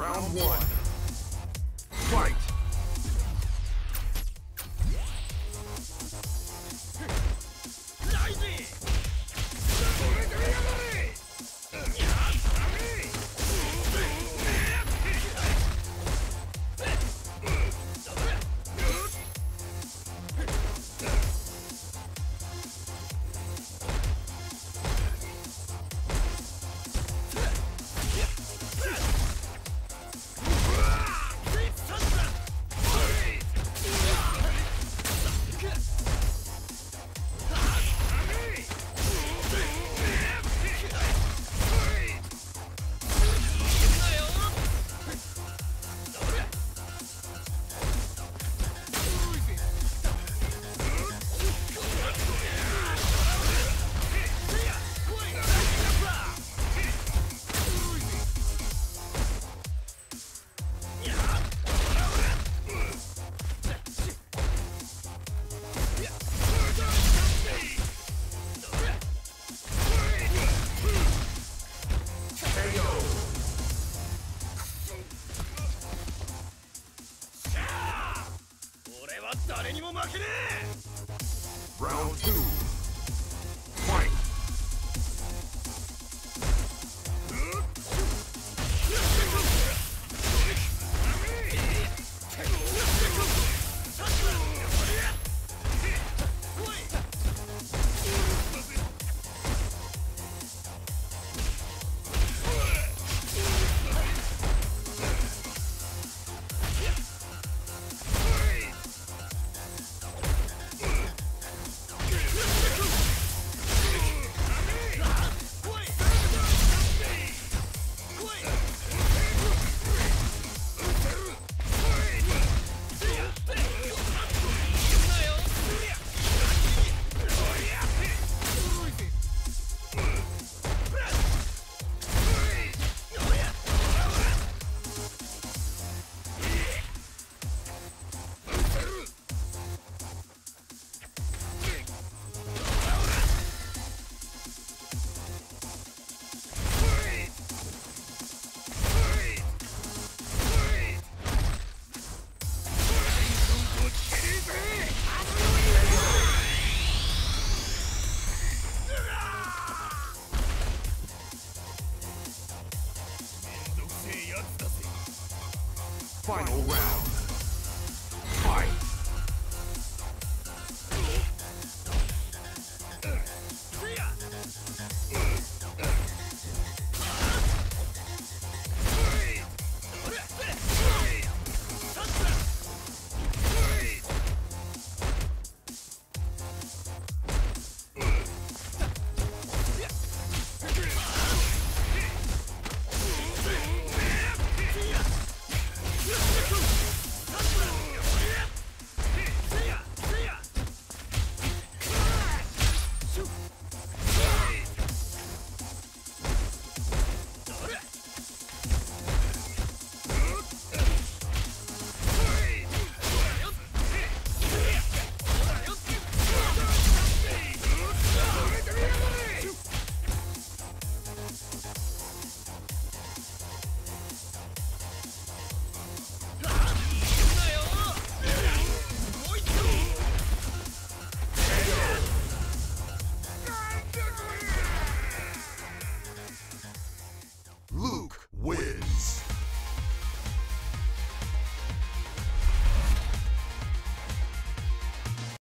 Round one. Fight! Round two. Final round. Woo!